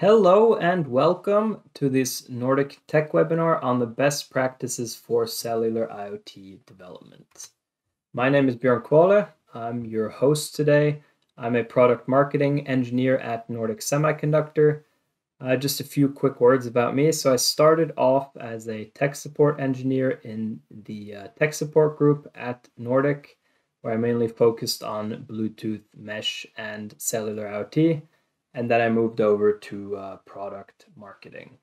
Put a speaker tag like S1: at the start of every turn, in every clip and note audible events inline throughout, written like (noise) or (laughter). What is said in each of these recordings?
S1: Hello and welcome to this Nordic Tech webinar on the best practices for cellular IoT development. My name is Björn Kvale. I'm your host today. I'm a product marketing engineer at Nordic Semiconductor. Uh, just a few quick words about me. So I started off as a tech support engineer in the uh, tech support group at Nordic, where I mainly focused on Bluetooth mesh and cellular IoT and then I moved over to uh, product marketing.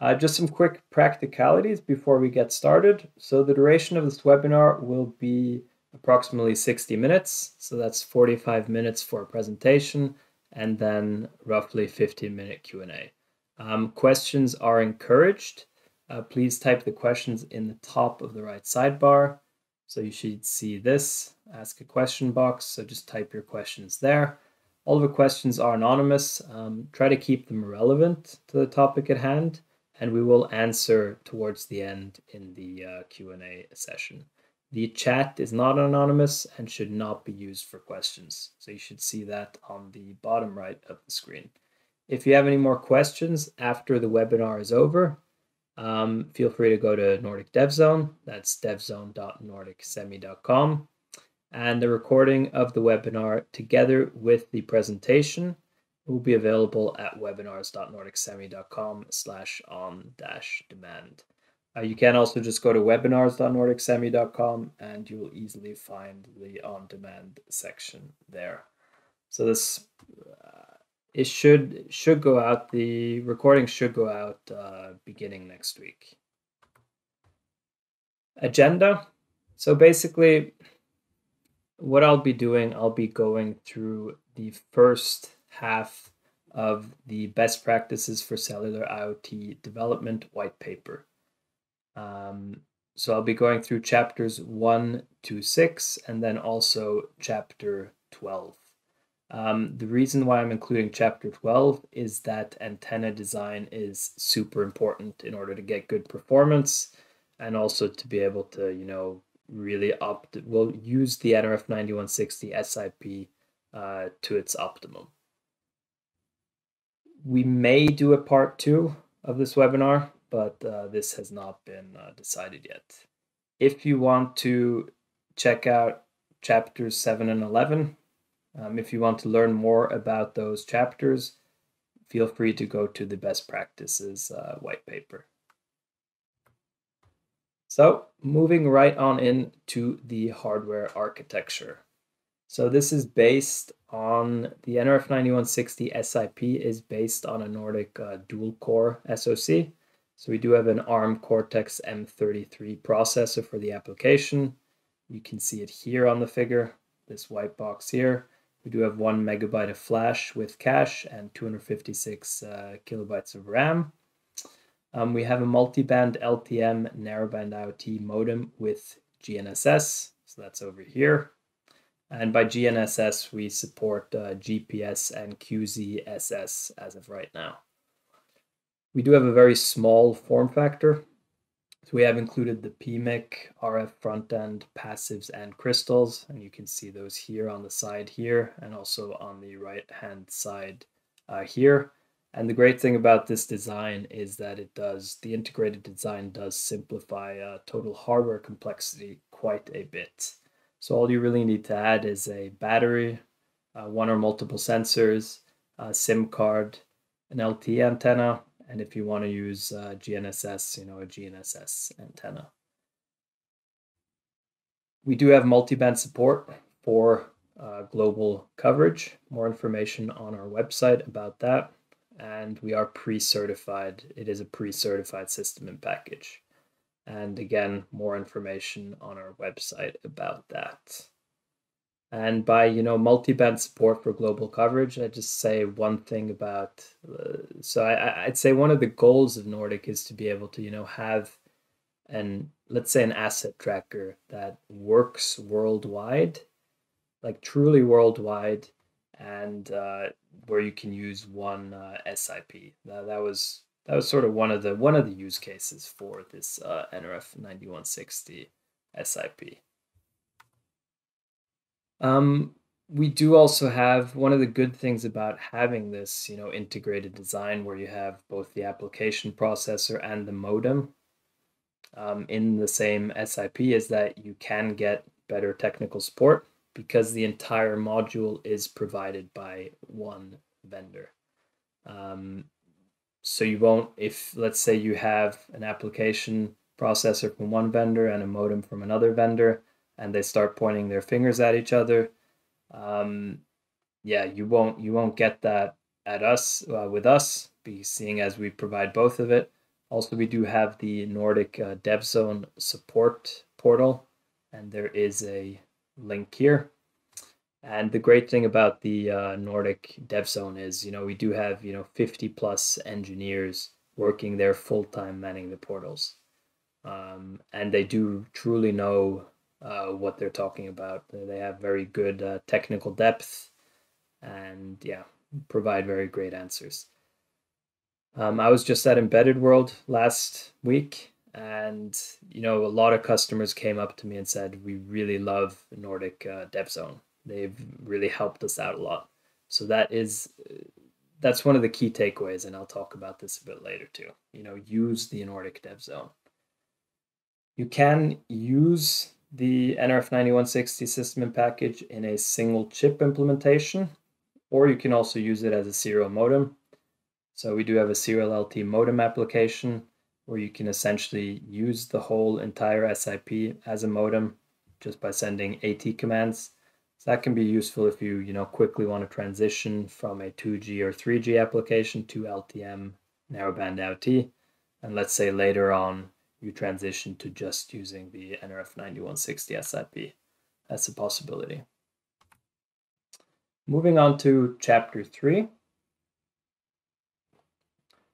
S1: Uh, just some quick practicalities before we get started. So the duration of this webinar will be approximately 60 minutes. So that's 45 minutes for a presentation and then roughly 15 minute Q&A. Um, questions are encouraged. Uh, please type the questions in the top of the right sidebar. So you should see this, ask a question box. So just type your questions there. All the questions are anonymous. Um, try to keep them relevant to the topic at hand, and we will answer towards the end in the uh, Q&A session. The chat is not anonymous and should not be used for questions. So you should see that on the bottom right of the screen. If you have any more questions after the webinar is over, um, feel free to go to Nordic DevZone. That's devzone.nordicsemi.com and the recording of the webinar together with the presentation will be available at webinars.nordicsemi.com slash on dash demand. Uh, you can also just go to webinars.nordicsemi.com and you will easily find the on demand section there. So this uh, it should should go out. The recording should go out uh, beginning next week. Agenda. So basically, what I'll be doing, I'll be going through the first half of the best practices for cellular IoT development white paper. Um, so I'll be going through chapters 1 to 6 and then also chapter 12. Um, the reason why I'm including chapter 12 is that antenna design is super important in order to get good performance and also to be able to, you know, really opt will use the NRF 9160 SIP uh, to its optimum. We may do a part two of this webinar, but uh, this has not been uh, decided yet. If you want to check out chapters 7 and 11, um, if you want to learn more about those chapters, feel free to go to the best practices uh, white paper. So moving right on into the hardware architecture. So this is based on the NRF 9160 SIP is based on a Nordic uh, dual core SoC. So we do have an ARM Cortex M33 processor for the application. You can see it here on the figure, this white box here. We do have one megabyte of flash with cache and 256 uh, kilobytes of RAM. Um, we have a multi-band LTE-M narrowband IoT modem with GNSS, so that's over here. And by GNSS, we support uh, GPS and QZSS as of right now. We do have a very small form factor. So we have included the PMIC, RF front end, passives, and crystals. And you can see those here on the side here and also on the right hand side uh, here. And the great thing about this design is that it does, the integrated design does simplify uh, total hardware complexity quite a bit. So all you really need to add is a battery, uh, one or multiple sensors, a SIM card, an LTE antenna, and if you want to use uh, GNSS, you know, a GNSS antenna. We do have multi-band support for uh, global coverage. More information on our website about that and we are pre-certified. It is a pre-certified system and package. And again, more information on our website about that. And by you know multi-band support for global coverage, I just say one thing about. Uh, so I, I'd say one of the goals of Nordic is to be able to you know have an let's say an asset tracker that works worldwide, like truly worldwide, and uh, where you can use one uh, SIP. That, that was that was sort of one of the one of the use cases for this uh, NRF 9160 SIP. Um, we do also have one of the good things about having this, you know, integrated design where you have both the application processor and the modem um, in the same SIP is that you can get better technical support because the entire module is provided by one vendor. Um, so you won't, if let's say you have an application processor from one vendor and a modem from another vendor, and they start pointing their fingers at each other, um, yeah, you won't you won't get that at us uh, with us, be seeing as we provide both of it. Also, we do have the Nordic uh, DevZone support portal, and there is a link here. And the great thing about the uh, Nordic DevZone is, you know, we do have, you know, 50 plus engineers working there full time manning the portals. Um, and they do truly know uh, what they're talking about. They have very good uh, technical depth and, yeah, provide very great answers. Um, I was just at Embedded World last week, and you know, a lot of customers came up to me and said, "We really love Nordic uh, DevZone." They've really helped us out a lot. So that is that's one of the key takeaways, and I'll talk about this a bit later too. You know, use the Nordic DevZone. You can use the NRF 9160 system and package in a single chip implementation, or you can also use it as a serial modem. So we do have a serial LTE modem application where you can essentially use the whole entire SIP as a modem just by sending AT commands. So that can be useful if you, you know, quickly want to transition from a 2G or 3G application to LTE-M narrowband IoT. And let's say later on you transition to just using the NRF 9160 SIP. That's a possibility. Moving on to chapter three.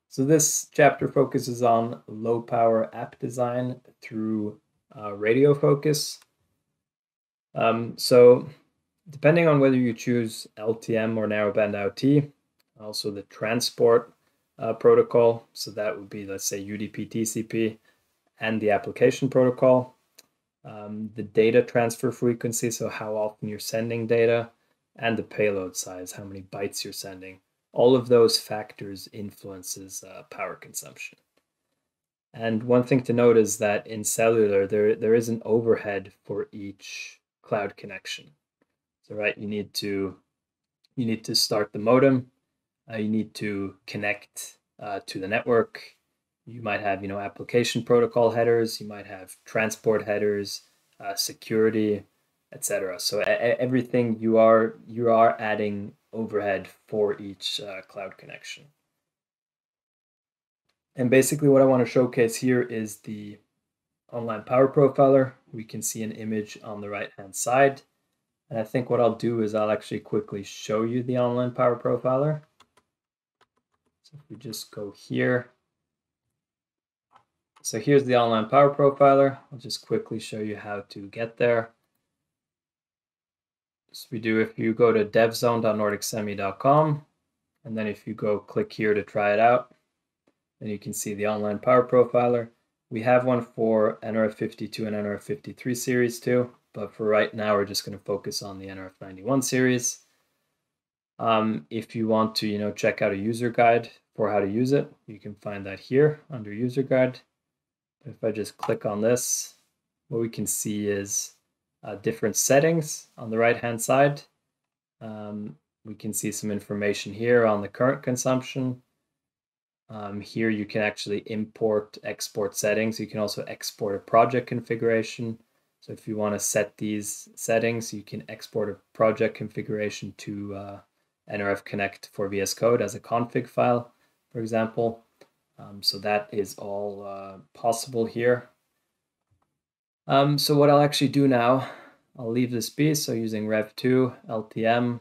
S1: So this chapter focuses on low power app design through uh, radio focus. Um, so depending on whether you choose LTE-M or narrowband IoT, also the transport uh, protocol, so that would be, let's say, UDP TCP, and the application protocol, um, the data transfer frequency, so how often you're sending data, and the payload size, how many bytes you're sending. All of those factors influences uh, power consumption. And one thing to note is that in cellular, there, there is an overhead for each cloud connection. So right, you need to you need to start the modem, uh, you need to connect uh, to the network. You might have you know application protocol headers, you might have transport headers, uh, security, etc. So everything you are you are adding overhead for each uh, cloud connection. And basically, what I want to showcase here is the online power profiler. We can see an image on the right hand side. And I think what I'll do is I'll actually quickly show you the online power profiler. So if we just go here. So here's the online power profiler. I'll just quickly show you how to get there. So we do if you go to devzone.nordicsemi.com and then if you go click here to try it out, then you can see the online power profiler. We have one for NRF52 and NRF53 series too but for right now, we're just going to focus on the NRF91 series. Um, if you want to, you know, check out a user guide for how to use it, you can find that here under user guide. If I just click on this, what we can see is uh, different settings on the right hand side. Um, we can see some information here on the current consumption. Um, here you can actually import, export settings. You can also export a project configuration. So if you want to set these settings, you can export a project configuration to uh, NRF Connect for VS Code as a config file, for example. Um, so that is all uh, possible here. Um, so what I'll actually do now, I'll leave this be. So using Rev2 LTE-M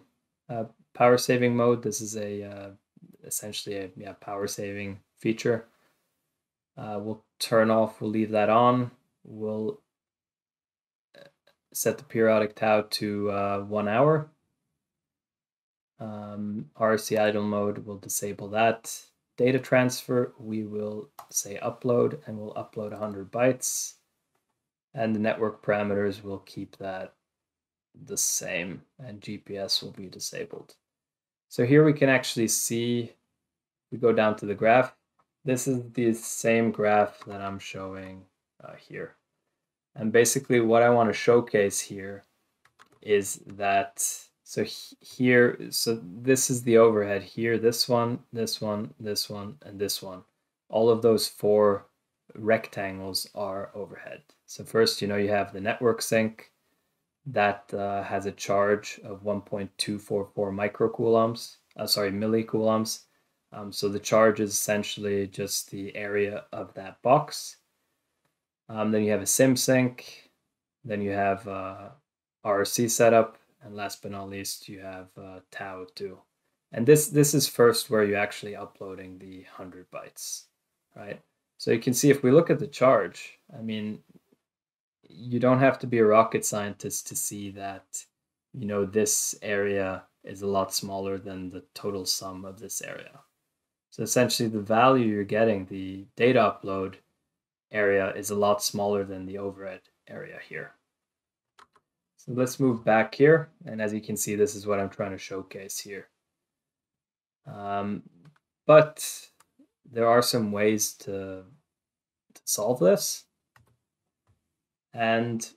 S1: uh, power saving mode, this is a uh, essentially a yeah, power saving feature. Uh, we'll turn off, we'll leave that on. We'll set the periodic tau to uh, one hour. Um, RC idle mode we'll disable that. Data transfer, we will say upload and we'll upload 100 bytes. And the network parameters will keep that the same and GPS will be disabled. So here we can actually see, we go down to the graph. This is the same graph that I'm showing uh, here. And basically what I want to showcase here is that, so here, so this is the overhead here, this one, this one, this one, and this one. All of those four rectangles are overhead. So first, you know, you have the network sync that uh, has a charge of 1.244 microcoulombs, uh, sorry, millicoulombs. Um, so the charge is essentially just the area of that box. Um, then you have a sim sync. Then you have uh, RRC setup. And last but not least, you have uh, Tau too. And this, this is first where you're actually uploading the 100 bytes, right? So you can see if we look at the charge, I mean, you don't have to be a rocket scientist to see that, you know, this area is a lot smaller than the total sum of this area. So essentially the value you're getting, the data upload area is a lot smaller than the overhead area here. So let's move back here. And as you can see, this is what I'm trying to showcase here. Um, but there are some ways to, to solve this. And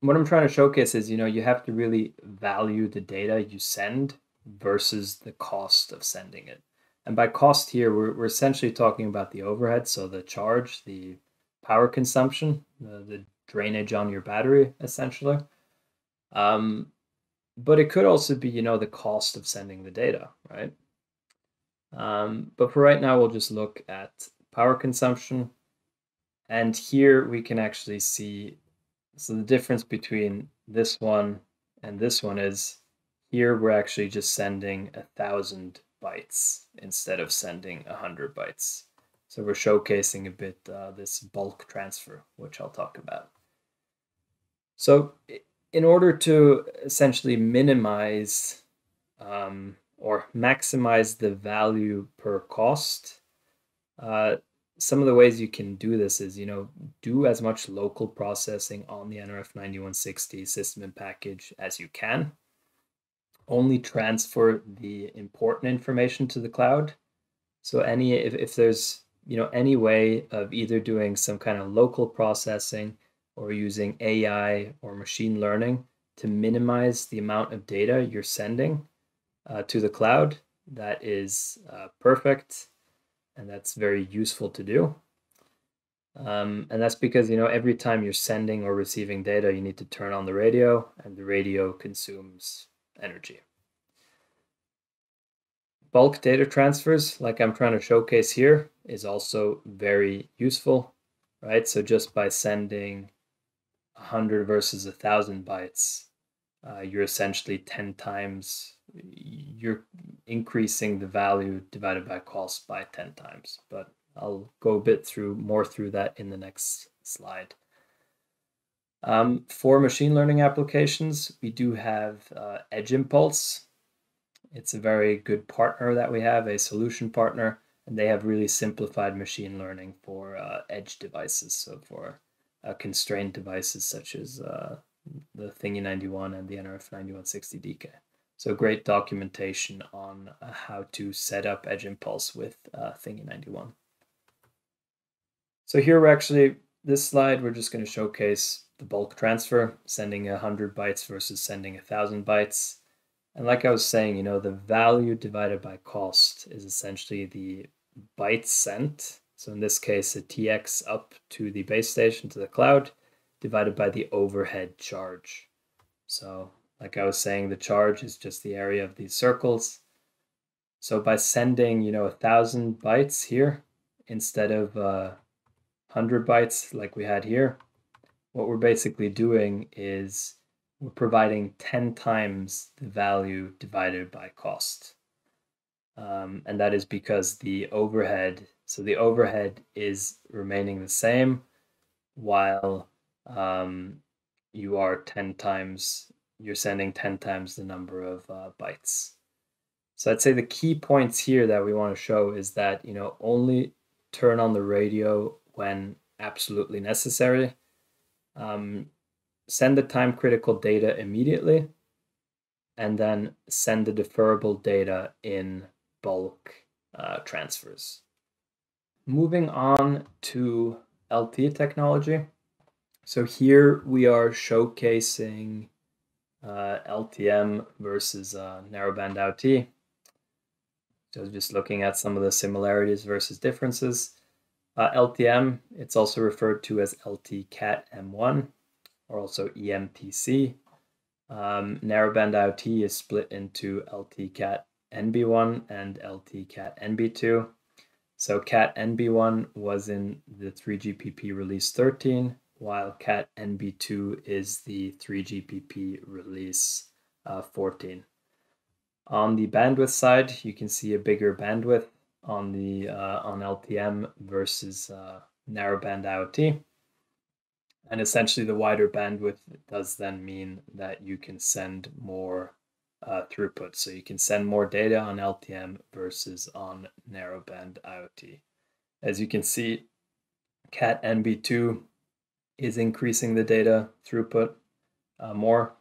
S1: what I'm trying to showcase is, you know, you have to really value the data you send versus the cost of sending it. And by cost here, we're, we're essentially talking about the overhead, so the charge, the power consumption, the, the drainage on your battery, essentially. Um, but it could also be, you know, the cost of sending the data, right? Um, but for right now, we'll just look at power consumption. And here we can actually see, so the difference between this one and this one is here we're actually just sending a thousand bytes instead of sending a hundred bytes. So we're showcasing a bit uh, this bulk transfer, which I'll talk about. So in order to essentially minimize um, or maximize the value per cost, uh, some of the ways you can do this is, you know, do as much local processing on the NRF 9160 system and package as you can. Only transfer the important information to the cloud. So any if, if there's you know any way of either doing some kind of local processing or using AI or machine learning to minimize the amount of data you're sending, uh, to the cloud. That is uh, perfect, and that's very useful to do. Um, and that's because you know every time you're sending or receiving data, you need to turn on the radio, and the radio consumes energy. Bulk data transfers, like I'm trying to showcase here, is also very useful, right? So just by sending 100 versus 1,000 bytes, uh, you're essentially 10 times you're increasing the value divided by cost by 10 times but i'll go a bit through more through that in the next slide. Um, for machine learning applications we do have uh, Edge Impulse. It's a very good partner that we have a solution partner and they have really simplified machine learning for uh, edge devices. So for uh, constrained devices such as uh, the Thingy 91 and the NRF 9160 DK. So great documentation on uh, how to set up Edge Impulse with uh, Thingy 91. So here we're actually, this slide, we're just going to showcase the bulk transfer, sending 100 bytes versus sending 1,000 bytes. And like I was saying, you know, the value divided by cost is essentially the bytes sent. So in this case, a TX up to the base station to the cloud divided by the overhead charge. So like I was saying, the charge is just the area of these circles. So by sending, you know, a thousand bytes here instead of uh, 100 bytes like we had here, what we're basically doing is we're providing 10 times the value divided by cost. Um, and that is because the overhead, so the overhead is remaining the same while um, you are 10 times, you're sending 10 times the number of uh, bytes. So I'd say the key points here that we want to show is that, you know, only turn on the radio when absolutely necessary. Um, send the time critical data immediately and then send the deferrable data in bulk uh, transfers. Moving on to LTE technology. So here we are showcasing uh, LTE-M versus uh, narrowband IoT. So just looking at some of the similarities versus differences. Uh, LTE-M, it's also referred to as LTE CAT M1 or also EMTC. Um, narrowband IoT is split into LTE CAT NB1 and LTE CAT NB2. So CAT NB1 was in the 3GPP release 13, while CAT NB2 is the 3GPP release uh, 14. On the bandwidth side, you can see a bigger bandwidth on the uh, on LTE-M versus uh, narrowband IoT. And essentially, the wider bandwidth does then mean that you can send more uh, throughput. So you can send more data on LTE-M versus on narrowband IoT. As you can see, CAT NB2 is increasing the data throughput uh, more,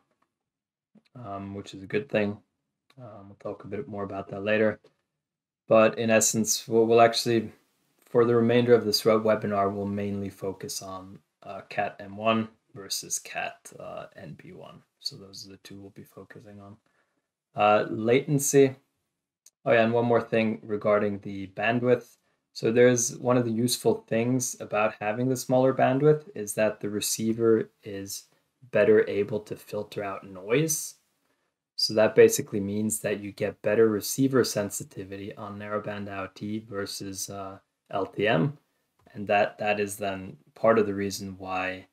S1: um, which is a good thing. Um, we'll talk a bit more about that later. But in essence, we'll, we'll actually, for the remainder of this webinar, we'll mainly focus on uh, CAT M1 versus CAT uh, NB1. So those are the two we'll be focusing on. Uh, latency. Oh yeah, and one more thing regarding the bandwidth. So there's one of the useful things about having the smaller bandwidth is that the receiver is better able to filter out noise. So that basically means that you get better receiver sensitivity on narrowband IoT versus uh, LTE-M, and that that is then part of the reason why.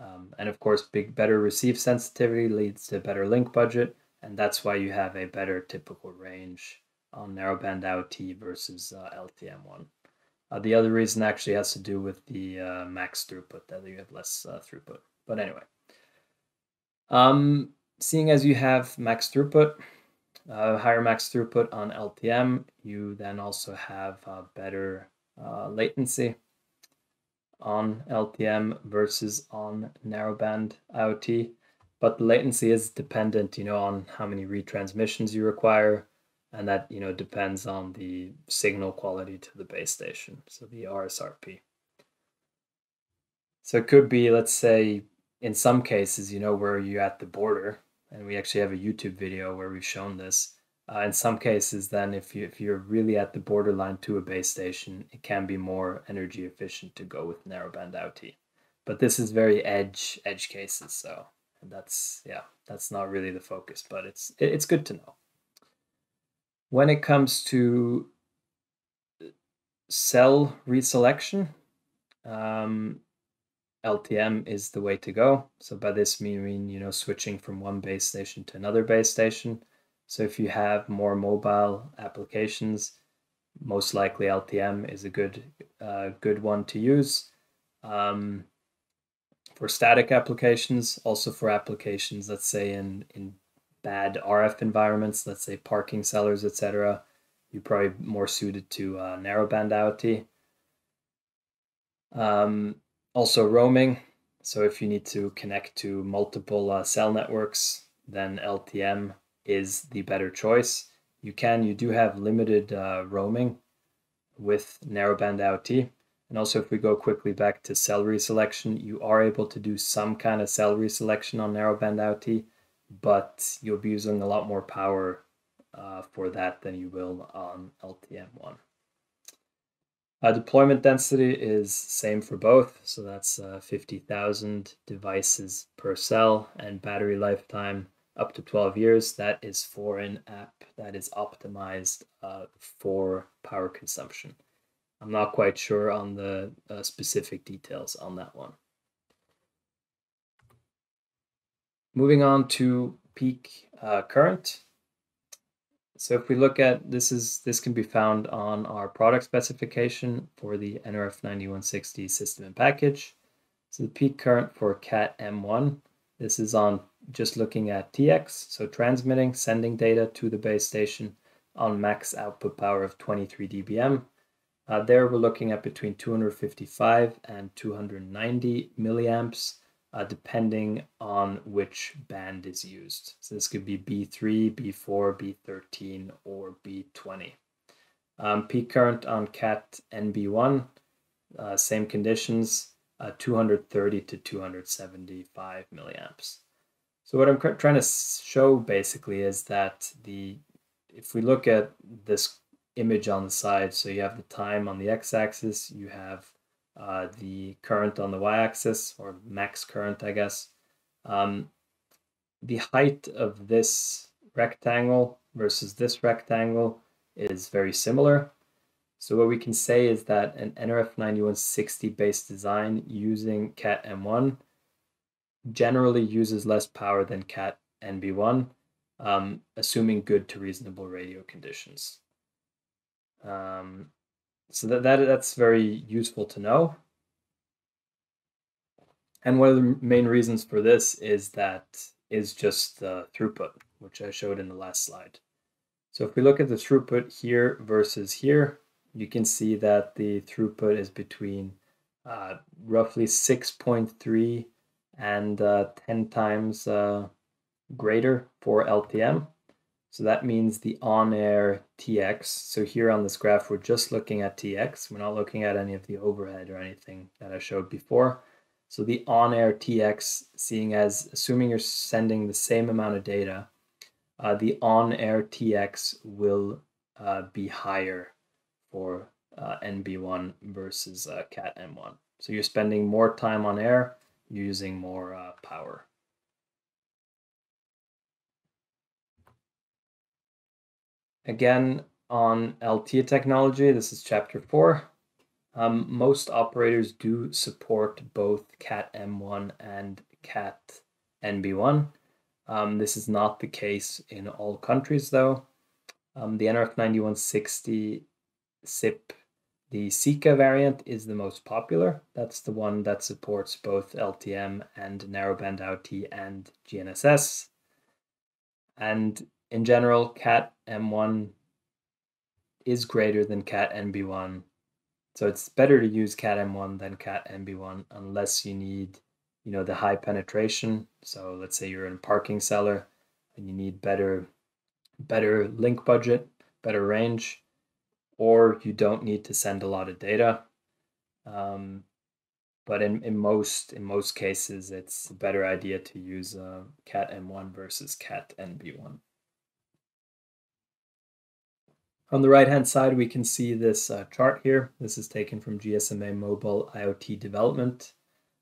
S1: Um, and of course, big better receive sensitivity leads to better link budget, and that's why you have a better typical range on narrowband IoT versus uh, LTM1. Uh, the other reason actually has to do with the uh, max throughput, that you have less uh, throughput. But anyway, um, seeing as you have max throughput, uh, higher max throughput on LTE-M, you then also have better uh, latency on LTE-M versus on narrowband IoT. But the latency is dependent, you know, on how many retransmissions you require, and that you know depends on the signal quality to the base station, so the RSRP. So it could be, let's say, in some cases, you know, where you're at the border and we actually have a YouTube video where we've shown this. Uh, in some cases, then if you if you're really at the borderline to a base station, it can be more energy efficient to go with narrowband IoT. But this is very edge edge cases, so that's yeah, that's not really the focus, but it's it's good to know. When it comes to cell reselection, um, LTE-M is the way to go. So by this mean, you know, switching from one base station to another base station. So if you have more mobile applications, most likely LTE-M is a good uh, good one to use. Um, for static applications, also for applications, let's say in in bad RF environments, let's say parking cellars, etc., you're probably more suited to uh, narrowband IoT. Um, also roaming. So if you need to connect to multiple uh, cell networks, then LTE-M is the better choice. You can, you do have limited uh, roaming with narrowband IoT. And also if we go quickly back to cell reselection, you are able to do some kind of cell reselection on narrowband IoT, but you'll be using a lot more power uh, for that than you will on LTM1. Uh, deployment density is same for both, so that's uh, 50,000 devices per cell and battery lifetime up to 12 years. That is for an app that is optimized uh, for power consumption. I'm not quite sure on the uh, specific details on that one. Moving on to peak uh, current. So if we look at this is this can be found on our product specification for the NRF 9160 system and package. So the peak current for CAT M1, this is on just looking at TX, so transmitting, sending data to the base station on max output power of 23 dBm. Uh, there we're looking at between 255 and 290 milliamps uh, depending on which band is used. So this could be B3, B4, B13, or B20. Um, peak current on CAT NB1, uh, same conditions, uh, 230 to 275 milliamps. So what I'm trying to show basically is that the if we look at this image on the side, so you have the time on the x-axis, you have uh, the current on the y-axis, or max current, I guess. Um, the height of this rectangle versus this rectangle is very similar. So what we can say is that an NRF9160 based design using CAT M1 generally uses less power than CAT NB1, um, assuming good to reasonable radio conditions. Um, so that, that that's very useful to know. And one of the main reasons for this is that is just the throughput, which I showed in the last slide. So if we look at the throughput here versus here, you can see that the throughput is between uh, roughly 6.3 and uh, 10 times uh, greater for LTE-M. So that means the on-air TX. So here on this graph, we're just looking at TX. We're not looking at any of the overhead or anything that I showed before. So the on-air TX, seeing as assuming you're sending the same amount of data, uh, the on-air TX will uh, be higher for uh, NB1 versus uh, CAT M1. So you're spending more time on air, you're using more uh, power. Again, on LTE technology, this is chapter four. Um, most operators do support both CAT M1 and CAT NB1. Um, this is not the case in all countries though. Um, the NRF 9160 SIP, the SICA variant is the most popular. That's the one that supports both LTE-M and narrowband IoT and GNSS. And in general, CAT M1 is greater than CAT NB1. So it's better to use CAT M1 than CAT NB1 unless you need, you know, the high penetration. So let's say you're in a parking cellar and you need better better link budget, better range, or you don't need to send a lot of data. Um, but in, in most in most cases, it's a better idea to use uh, CAT M1 versus CAT NB1. On the right hand side, we can see this uh, chart here. This is taken from GSMA Mobile IoT Development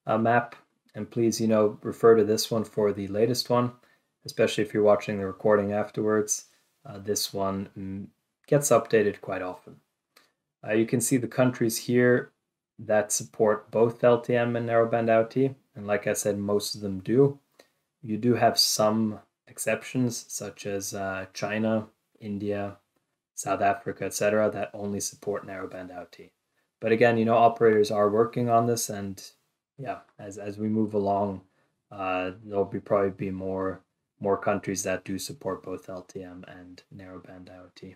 S1: uh, Map. And please, you know, refer to this one for the latest one, especially if you're watching the recording afterwards. Uh, this one mm, gets updated quite often. Uh, you can see the countries here that support both LTE-M and narrowband IoT. And like I said, most of them do. You do have some exceptions, such as uh, China, India, South Africa, etc., that only support narrowband IoT. But again, you know, operators are working on this, and yeah, as as we move along, uh, there'll be probably be more more countries that do support both LTE-M and narrowband IoT.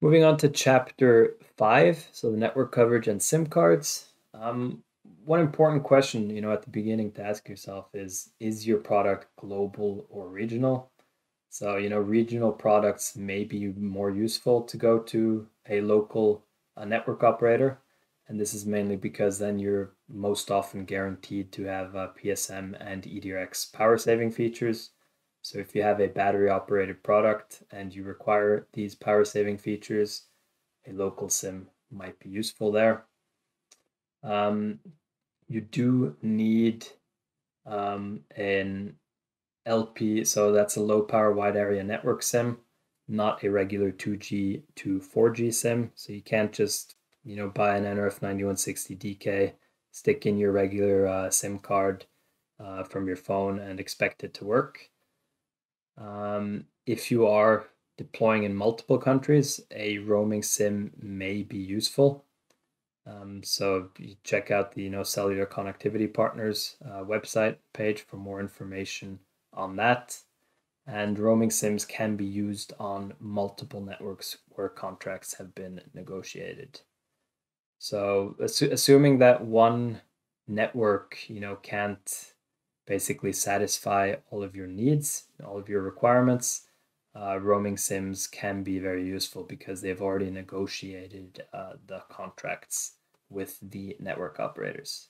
S1: Moving on to chapter five, so the network coverage and SIM cards. Um, one important question, you know, at the beginning to ask yourself is: Is your product global or regional? So, you know, regional products may be more useful to go to a local uh, network operator. And this is mainly because then you're most often guaranteed to have uh, PSM and eDRX power saving features. So if you have a battery operated product and you require these power saving features, a local SIM might be useful there. Um, you do need um, an LP, so that's a low power wide area network SIM, not a regular 2G to 4G SIM. So you can't just, you know, buy an NRF 9160 DK, stick in your regular uh, SIM card uh, from your phone and expect it to work. Um, if you are deploying in multiple countries, a roaming SIM may be useful. Um, so check out the you know cellular connectivity partners uh, website page for more information on that. And roaming SIMs can be used on multiple networks where contracts have been negotiated. So assu assuming that one network, you know, can't basically satisfy all of your needs, all of your requirements, uh, roaming sims can be very useful because they've already negotiated uh, the contracts with the network operators.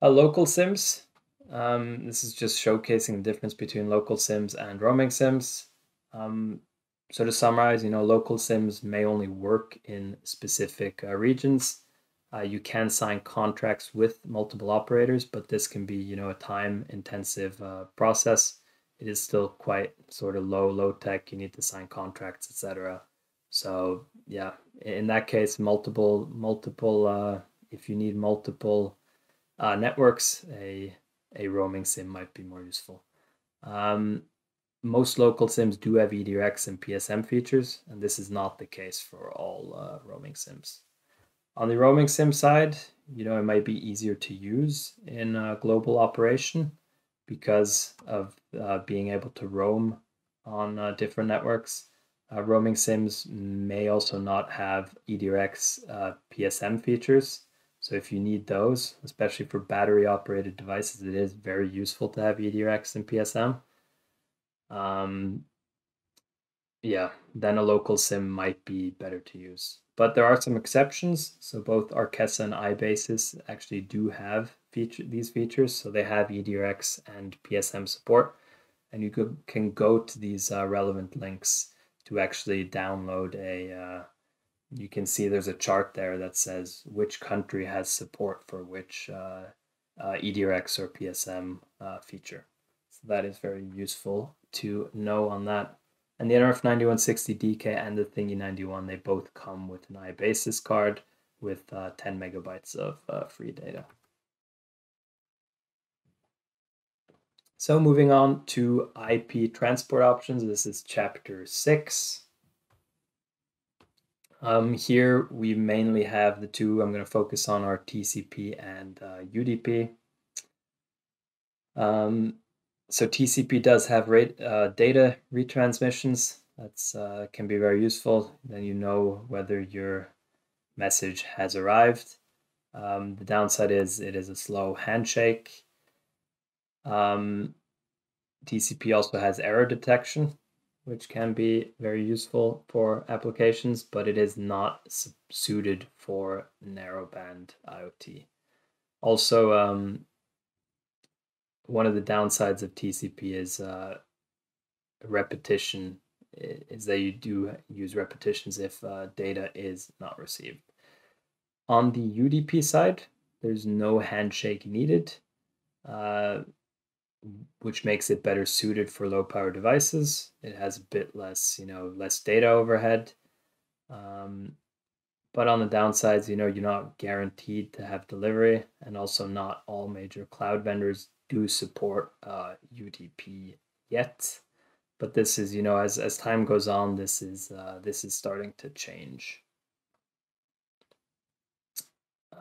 S1: Uh, local sims, um, this is just showcasing the difference between local sims and roaming sims. Um, so to summarize, you know, local sims may only work in specific uh, regions. Uh, you can sign contracts with multiple operators, but this can be, you know, a time-intensive uh, process. It is still quite sort of low, low tech. You need to sign contracts, etc. So yeah, in that case, multiple, multiple. Uh, if you need multiple uh, networks, a a roaming sim might be more useful. Um, most local sims do have EDRX and PSM features, and this is not the case for all uh, roaming sims. On the roaming sim side, you know, it might be easier to use in a global operation because of uh, being able to roam on uh, different networks. Uh, roaming sims may also not have EDRX uh, PSM features. So if you need those, especially for battery operated devices, it is very useful to have EDRX and PSM. Um, yeah, then a local sim might be better to use. But there are some exceptions. So both Arkessa and iBasis actually do have feature these features. So they have EDRX and PSM support. And you can go to these uh, relevant links to actually download a, uh, you can see there's a chart there that says which country has support for which uh, uh EDRX or PSM uh, feature. So that is very useful to know on that. And the nRF9160DK and the Thingy91, they both come with an iBasis card with uh, 10 megabytes of uh, free data. So moving on to IP transport options, this is chapter 6. Um, here we mainly have the two I'm going to focus on are TCP and uh, UDP. Um, so TCP does have rate, uh, data retransmissions. That's uh, can be very useful. Then you know whether your message has arrived. Um, the downside is it is a slow handshake. Um, TCP also has error detection, which can be very useful for applications, but it is not suited for narrowband IoT. Also, um, one of the downsides of TCP is uh, repetition is that you do use repetitions if uh, data is not received. On the UDP side, there's no handshake needed, uh, which makes it better suited for low power devices. It has a bit less, you know, less data overhead. Um, but on the downsides, you know, you're not guaranteed to have delivery, and also not all major cloud vendors do support uh, UDP yet, but this is you know as as time goes on, this is uh, this is starting to change.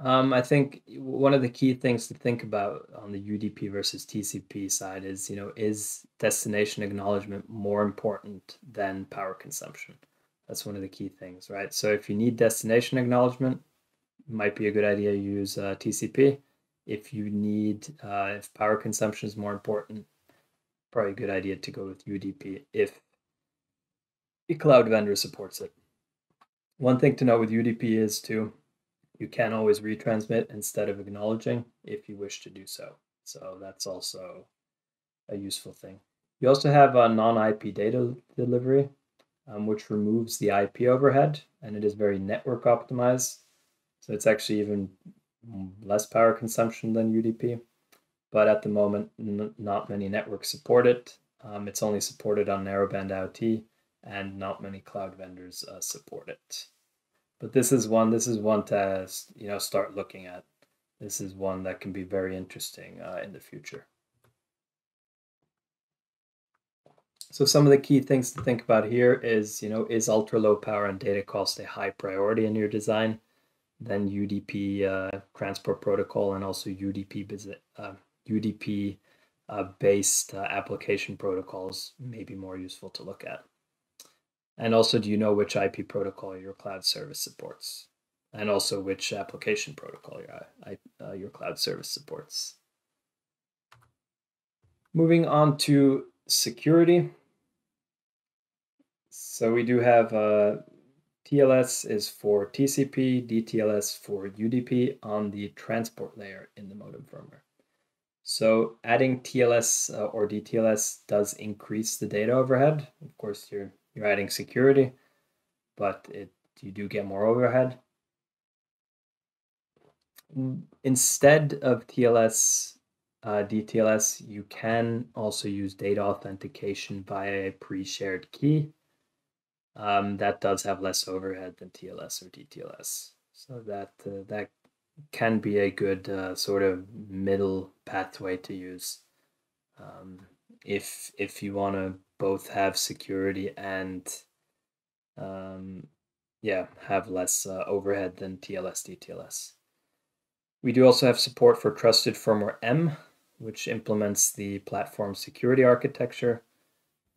S1: Um, I think one of the key things to think about on the UDP versus TCP side is, you know, is destination acknowledgement more important than power consumption? That's one of the key things, right? So if you need destination acknowledgement, might be a good idea to use uh, TCP if you need, uh, if power consumption is more important, probably a good idea to go with UDP if a cloud vendor supports it. One thing to note with UDP is too, you can always retransmit instead of acknowledging if you wish to do so. So that's also a useful thing. You also have a non-IP data delivery, um, which removes the IP overhead, and it is very network optimized. So it's actually even less power consumption than UDP, but at the moment, not many networks support it. Um, it's only supported on narrowband IoT, and not many cloud vendors uh, support it. But this is one. This is one to you know start looking at. This is one that can be very interesting uh, in the future. So some of the key things to think about here is, you know, is ultra low power and data cost a high priority in your design? then UDP uh, transport protocol and also UDP uh, UDP uh, based uh, application protocols may be more useful to look at. And also, do you know which IP protocol your cloud service supports? and also which application protocol your, uh, your cloud service supports. Moving on to security. So we do have uh, TLS is for TCP, DTLS for UDP on the transport layer in the modem firmware. So adding TLS uh, or DTLS does increase the data overhead. Of course, you're you're adding security, but it you do get more overhead. Instead of TLS, uh, DTLS, you can also use data authentication via a pre-shared key. Um, that does have less overhead than TLS or DTLS. So that uh, that can be a good uh, sort of middle pathway to use um, if if you want to both have security and um, yeah have less uh, overhead than TLS DTLS. We do also have support for Trusted Firmware M, which implements the platform security architecture.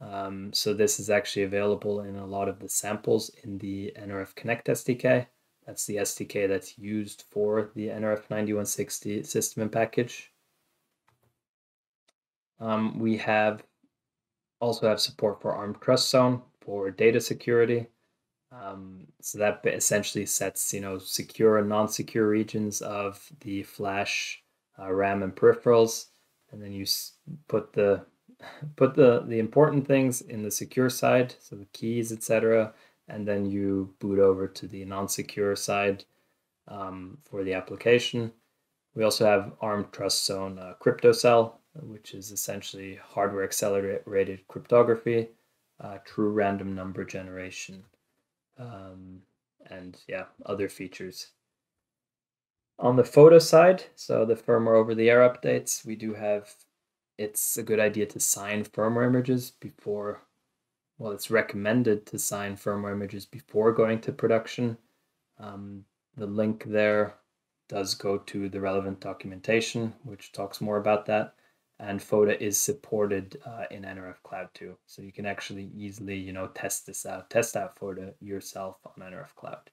S1: Um, so this is actually available in a lot of the samples in the NRF Connect SDK. That's the SDK that's used for the NRF 9160 system in package. Um, we have also have support for ARM Trust Zone for data security. Um, so that essentially sets, you know, secure and non-secure regions of the flash, uh, RAM, and peripherals, and then you put the (laughs) put the the important things in the secure side, so the keys, etc., and then you boot over to the non-secure side um, for the application. We also have ARM Trust Zone uh, Crypto Cell, which is essentially hardware accelerated cryptography, uh, true random number generation um, and yeah, other features. On the FOTA side, so the firmware over the air updates, we do have, it's a good idea to sign firmware images before, well, it's recommended to sign firmware images before going to production. Um, the link there does go to the relevant documentation, which talks more about that and FOTA is supported uh, in NRF Cloud too. So you can actually easily, you know, test this out, test out FOTA yourself on NRF Cloud.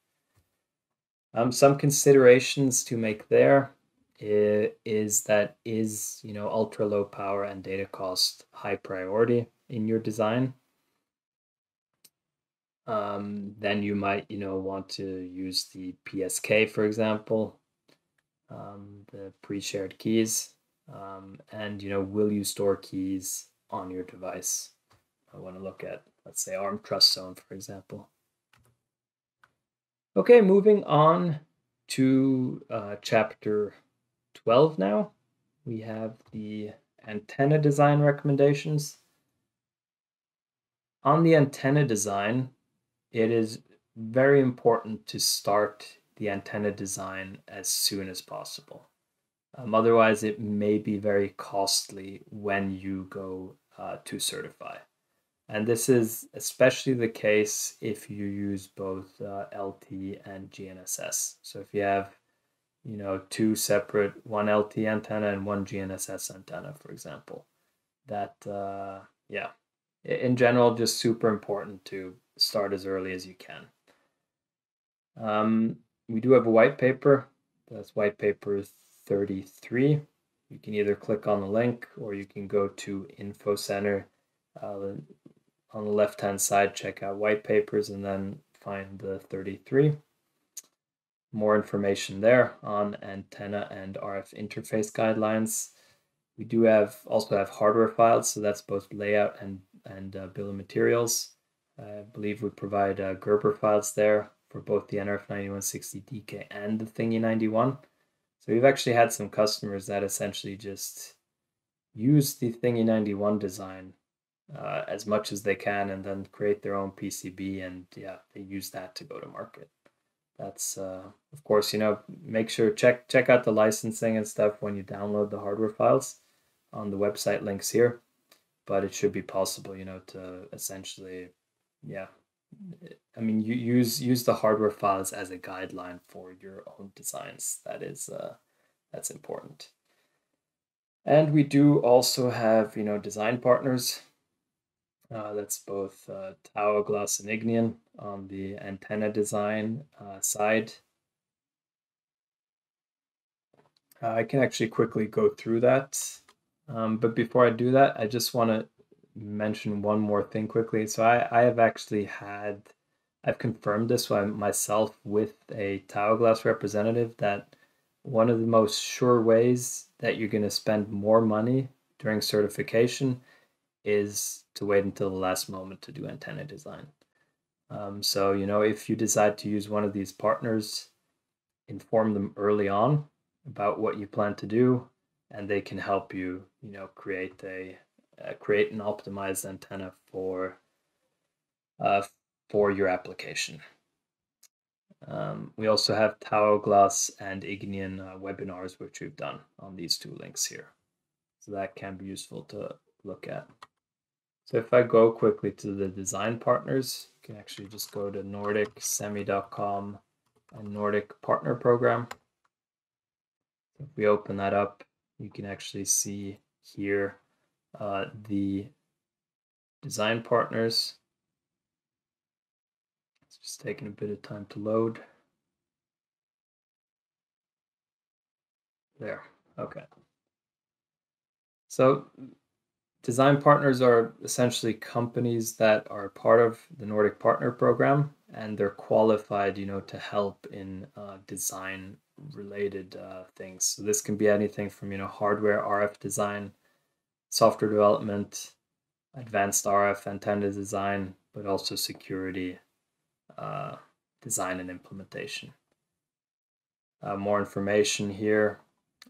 S1: Um, some considerations to make there is that is, you know, ultra low power and data cost high priority in your design. Um, then you might, you know, want to use the PSK, for example, um, the pre-shared keys um, and you know, will you store keys on your device? I want to look at, let's say, ARM Trust Zone, for example. Okay, moving on to uh, chapter 12 now. We have the antenna design recommendations. On the antenna design, it is very important to start the antenna design as soon as possible. Um, otherwise, it may be very costly when you go uh, to certify. And this is especially the case if you use both uh, LTE and GNSS. So if you have, you know, two separate, one LTE antenna and one GNSS antenna, for example, that, uh, yeah, in general, just super important to start as early as you can. Um, we do have a white paper. That's white paper 33. You can either click on the link or you can go to Info Center. Uh, on the left hand side, check out white papers and then find the 33. More information there on antenna and RF interface guidelines. We do have also have hardware files, so that's both layout and, and uh, bill of materials. I believe we provide uh, Gerber files there for both the NRF 9160 DK and the Thingy 91. So we've actually had some customers that essentially just use the Thingy 91 design uh, as much as they can and then create their own PCB and yeah, they use that to go to market. That's uh, of course, you know, make sure check check out the licensing and stuff when you download the hardware files on the website links here. But it should be possible, you know, to essentially, yeah, I mean, you use use the hardware files as a guideline for your own designs. That is uh, that's important. And we do also have you know design partners. Uh, that's both uh, Glass, and Ignion on the antenna design uh, side. I can actually quickly go through that. Um, but before I do that, I just want to mention one more thing quickly. So I, I have actually had, I've confirmed this myself with a Taoglas representative that one of the most sure ways that you're going to spend more money during certification is to wait until the last moment to do antenna design. Um, so, you know, if you decide to use one of these partners, inform them early on about what you plan to do, and they can help you, you know, create a uh, create an optimized antenna for uh, for your application. Um, we also have Taoglas and Ignion uh, webinars, which we've done on these two links here. So that can be useful to look at. So if I go quickly to the design partners, you can actually just go to nordicsemi.com and Nordic Partner Program. If we open that up, you can actually see here uh, the design partners. It's just taking a bit of time to load. There, okay. So design partners are essentially companies that are part of the Nordic Partner Program and they're qualified, you know, to help in uh, design related uh, things. So this can be anything from, you know, hardware, RF design, software development, advanced RF antenna design, but also security uh, design and implementation. Uh, more information here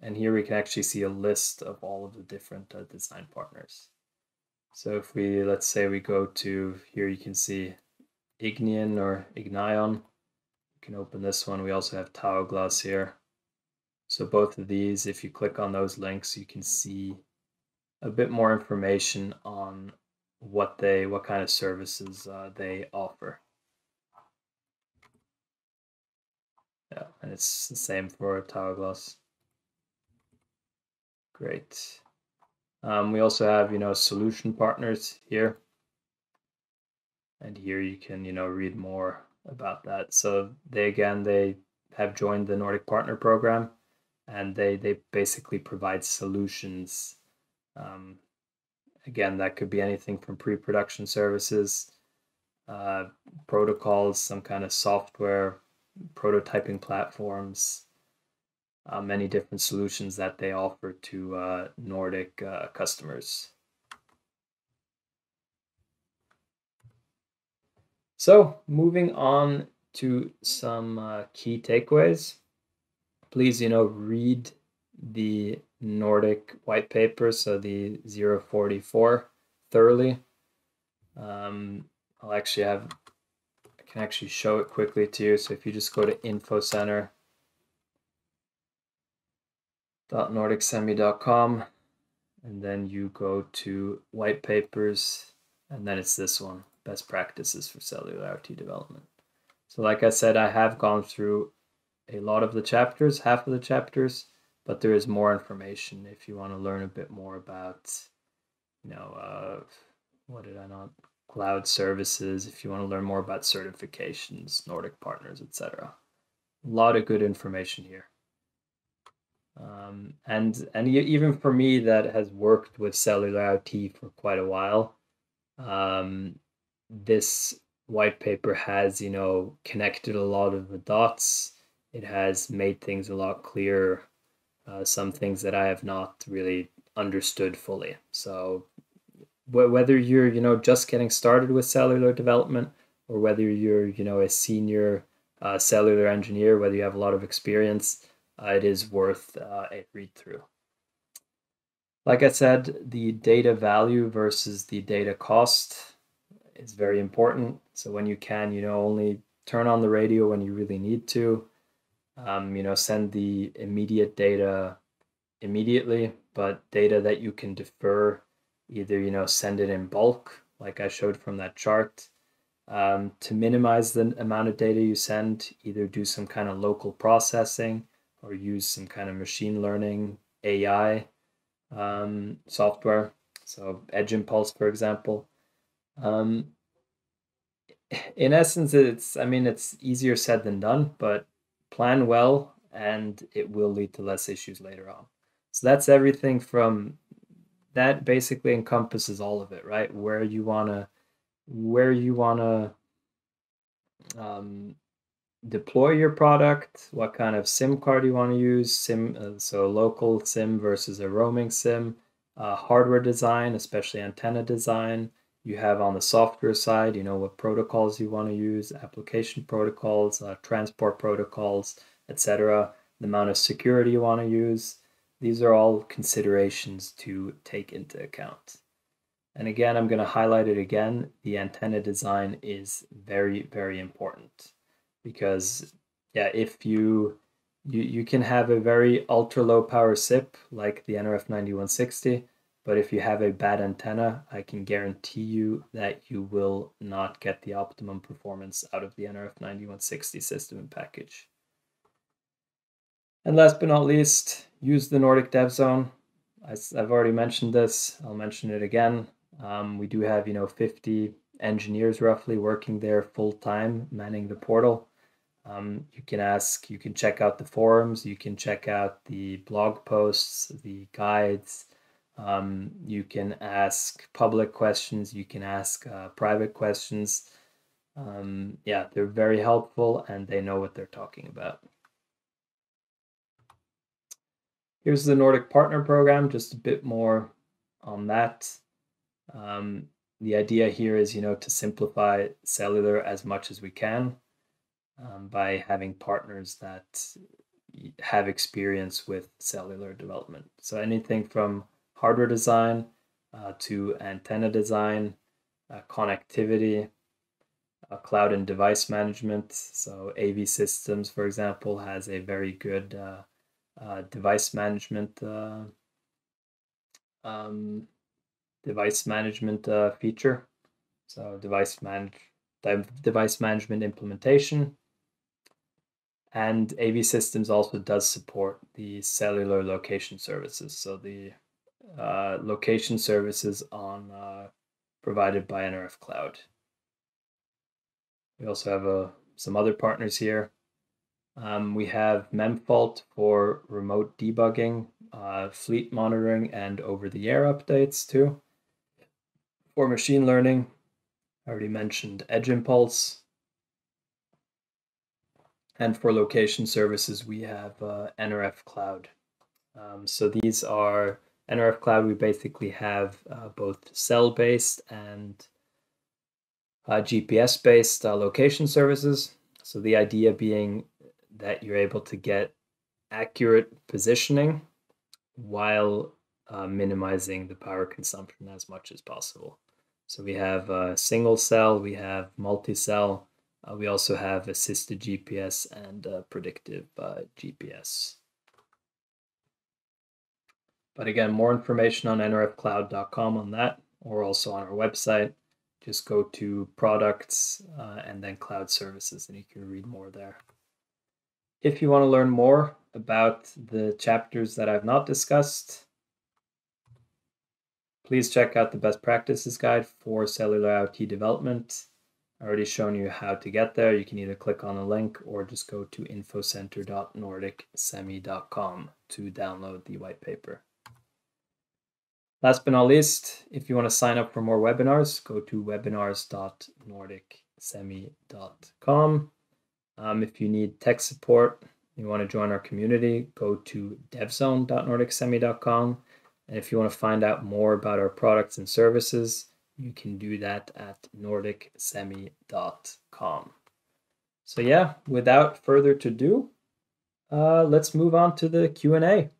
S1: and here we can actually see a list of all of the different uh, design partners. So if we, let's say we go to, here you can see Ignion or Ignion. You can open this one. We also have Glass here. So both of these, if you click on those links, you can see a bit more information on what they, what kind of services uh, they offer. Yeah, and it's the same for Taoglas. Great. Um, we also have, you know, solution partners here. And here you can, you know, read more about that. So they, again, they have joined the Nordic Partner Program and they, they basically provide solutions. Um, again, that could be anything from pre-production services, uh, protocols, some kind of software, prototyping platforms, uh, many different solutions that they offer to uh, Nordic uh, customers. So moving on to some uh, key takeaways. Please, you know, read the Nordic white paper, so the 044 thoroughly. Um, I'll actually have, can actually show it quickly to you. So if you just go to Info Center, and then you go to white papers and then it's this one best practices for cellular IoT development so like i said i have gone through a lot of the chapters half of the chapters but there is more information if you want to learn a bit more about you know uh, what did i not cloud services if you want to learn more about certifications nordic partners etc a lot of good information here um, and and even for me that has worked with cellular IoT for quite a while, um, this white paper has you know connected a lot of the dots. It has made things a lot clearer. Uh, some things that I have not really understood fully. So whether you're you know just getting started with cellular development or whether you're you know a senior uh, cellular engineer, whether you have a lot of experience uh, it is worth uh, a read through. Like I said, the data value versus the data cost is very important. So when you can, you know, only turn on the radio when you really need to. Um, you know, send the immediate data immediately, but data that you can defer, either, you know, send it in bulk, like I showed from that chart. Um, to minimize the amount of data you send, either do some kind of local processing or use some kind of machine learning AI um, software. So Edge Impulse, for example. Um, in essence, it's I mean it's easier said than done, but plan well and it will lead to less issues later on. So that's everything from that basically encompasses all of it, right? Where you wanna where you wanna um, deploy your product, what kind of SIM card you want to use, SIM uh, so local SIM versus a roaming SIM, uh, hardware design, especially antenna design. You have on the software side, you know what protocols you want to use, application protocols, uh, transport protocols, etc. The amount of security you want to use. These are all considerations to take into account. And again, I'm going to highlight it again. The antenna design is very, very important because yeah, if you you, you can have a very ultra low power SIP like the NRF 9160, but if you have a bad antenna, I can guarantee you that you will not get the optimum performance out of the NRF 9160 system in package. And last but not least, use the Nordic Dev Zone. I've already mentioned this, I'll mention it again. Um, we do have, you know, 50 engineers roughly working there full time, manning the portal. Um, you can ask, you can check out the forums, you can check out the blog posts, the guides. Um, you can ask public questions, you can ask uh, private questions. Um, yeah, they're very helpful and they know what they're talking about. Here's the Nordic Partner Program, just a bit more on that. Um, the idea here is, you know, to simplify cellular as much as we can um, by having partners that have experience with cellular development. So anything from hardware design uh, to antenna design, uh, connectivity, uh, cloud and device management. So AV Systems, for example, has a very good uh, uh, device management uh, um, device management feature. So device manage device management implementation and AV Systems also does support the cellular location services. So the uh, location services on uh, provided by NRF Cloud. We also have uh, some other partners here. Um, we have Memfault for remote debugging, uh, fleet monitoring, and over-the-air updates too. For machine learning, I already mentioned Edge Impulse, and for location services, we have uh, NRF Cloud. Um, so these are NRF Cloud. We basically have uh, both cell-based and uh, GPS-based uh, location services. So the idea being that you're able to get accurate positioning while uh, minimizing the power consumption as much as possible. So we have single cell, we have multi-cell, uh, we also have assisted GPS and uh, predictive uh, GPS. But again, more information on nrfcloud.com on that, or also on our website. Just go to products uh, and then cloud services, and you can read more there. If you want to learn more about the chapters that I've not discussed, please check out the best practices guide for cellular IoT development I've already shown you how to get there. You can either click on the link or just go to infocenter.nordicsemi.com to download the white paper. Last but not least, if you want to sign up for more webinars, go to webinars.nordicsemi.com. Um, if you need tech support, you want to join our community, go to devzone.nordicsemi.com. And if you want to find out more about our products and services, you can do that at nordicsemi.com. So yeah, without further to do, uh, let's move on to the Q&A.